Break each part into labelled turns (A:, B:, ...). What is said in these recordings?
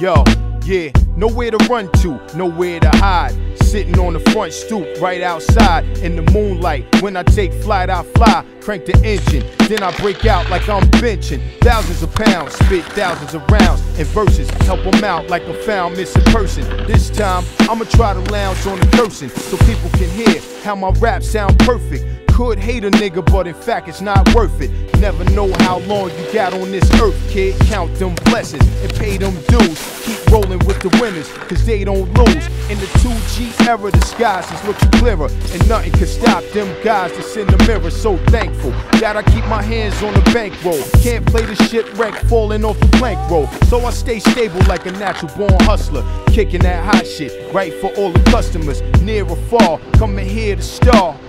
A: Yo, yeah, nowhere to run to, nowhere to hide. Sitting on the front stoop right outside in the moonlight. When I take flight, I fly, crank the engine. Then I break out like I'm benching. Thousands of pounds, spit thousands of rounds and verses. Help them out like a found missing person. This time, I'ma try to lounge on the cursing so people can hear how my rap sound perfect could hate a nigga, but in fact it's not worth it. Never know how long you got on this earth, kid. Count them blessings and pay them dues. Keep rolling with the winners, cause they don't lose. In the 2G era, the skies is looking clearer, and nothing can stop them guys that's in the mirror. So thankful that I keep my hands on the bankroll. Can't play the shit wreck falling off the plank roll. So I stay stable like a natural born hustler. Kicking that hot shit, right for all the customers, near or far. Coming here to star.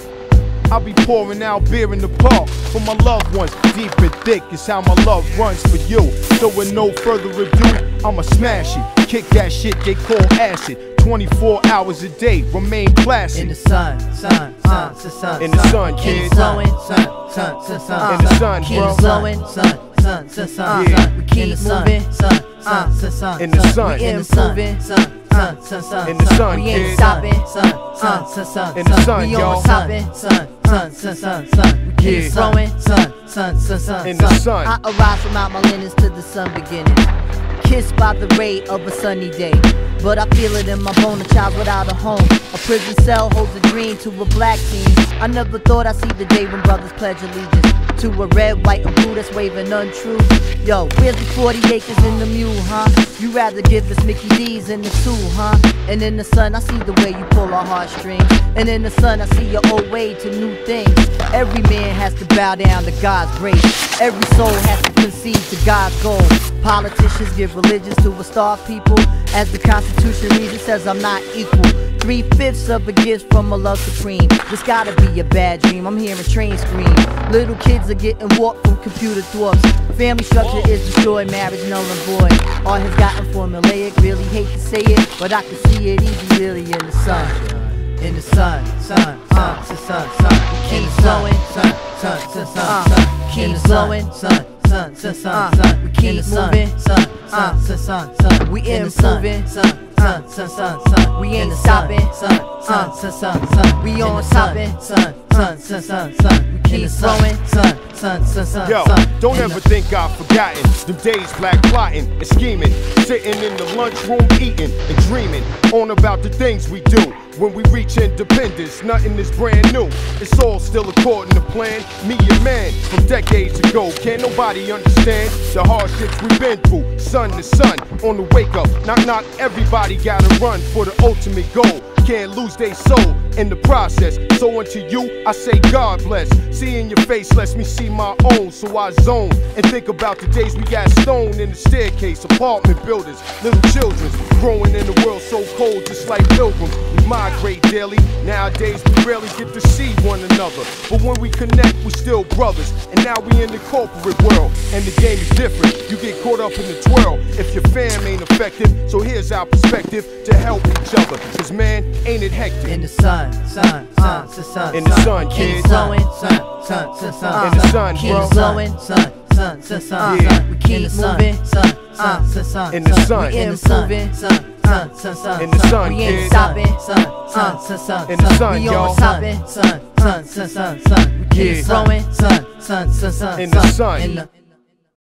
A: I'll be pouring out beer in the park for my loved ones. Deep and thick is how my love runs for you. So with no further ado, I'ma smash it. Kick that shit they call acid. 24 hours a day, remain classic.
B: In the sun, sun, sun, sun, sun.
A: In the sun, kid.
B: Keep blowing, sun, sun, sun, sun.
A: In the sun,
B: Keep
A: bro.
B: blowing, sun, sun, sun, sun,
A: Yeah.
B: sun. We keep moving, sun, sun, sun, sun.
A: In the
B: sun.
A: sun.
B: We improving, sun, sun, sun, sun.
A: In the sun,
B: We ain't stopping, sun, sun, sun, sun.
A: In the sun,
B: We on stopping, sun, sun, sun, sun, sun. We keep growing, sun, sun, sun, sun.
A: In the sun.
B: I arise from out my linens to the sun beginning. Kissed by the ray of a sunny day. But I feel it in my bone, a child without a home. A prison cell holds a dream to a black teen. I never thought I'd see the day when brothers pledge allegiance to a red, white, and blue that's waving untrue. Yo, where's the 40 acres in the mule, huh? You rather give us Mickey D's in the zoo, huh? And in the sun, I see the way you pull our heartstrings. And in the sun, I see your old way to new things. Every man has to bow down to God's grace. Every soul has to concede to God's goal. Politicians give religions to a starved people. As the Constitution reads, it says I'm not equal. Three fifths of a gift from a love supreme. This gotta be a bad dream. I'm hearing train scream. Little kids are getting warped from computer thwarts. Family structure is destroyed, marriage null and void. All has gotten formulaic. Really hate to say it, but I can see it easy, really in the sun. In the sun, sun, sun, sun, sun, sun. Keep blowing, sun, sun, sun, sun, sun. Keep blowing, sun, sun, sun, sun, sun. We keep moving, sun, sun, sun, sun, sun. We improving, sun, sun, sun, sun, sun. We ain't stopping, sun, sun, sun, sun, sun. We on stopping, sun, sun, sun, sun, sun. We keep blowing, sun, sun, sun, sun,
A: Yo,
B: sun.
A: don't ever
B: the-
A: think I've forgotten them days black plotting and scheming, sitting in the lunchroom eating and dreaming on about the things we do. When we reach independence, nothing is brand new. It's all still according to plan. Me and man from decades ago. Can't nobody understand the hardships we've been through. Sun to sun, on the wake up. Knock knock, everybody gotta run for the ultimate goal. Can't lose their soul in the process. So unto you, I say God bless. Seeing your face lets me see my own, so I zone and think about the days we got stoned in the staircase, apartment buildings, little children growing in a world so cold, just like pilgrims. We migrate daily. Nowadays we rarely get to see one another, but when we connect, we still brothers. And now we in the corporate world, and the game is different. You get caught up in the twirl if your fam ain't effective. So here's our perspective to help each other. Cause man, ain't it hectic?
B: In the sun, sun, sun, sun, sun.
A: In the sun,
B: Keep
A: kid.
B: blowing, sun, sun, sun, sun.
A: In the sun,
B: Keep
A: bro.
B: blowing, sun, sun, sun, sun.
A: Yeah.
B: We keep moving, sun, sun, sun, sun.
A: In the sun.
B: We improving, sun, sun, sun, sun.
A: In the sun,
B: We ain't stopping, sun, sun, sun, sun.
A: In the sun,
B: We
A: y'all.
B: on stopping, sun, sun, sun, sun, sun. We keep
A: Yeah.
B: growing, sun, sun, sun, sun.
A: In the sun.
B: In the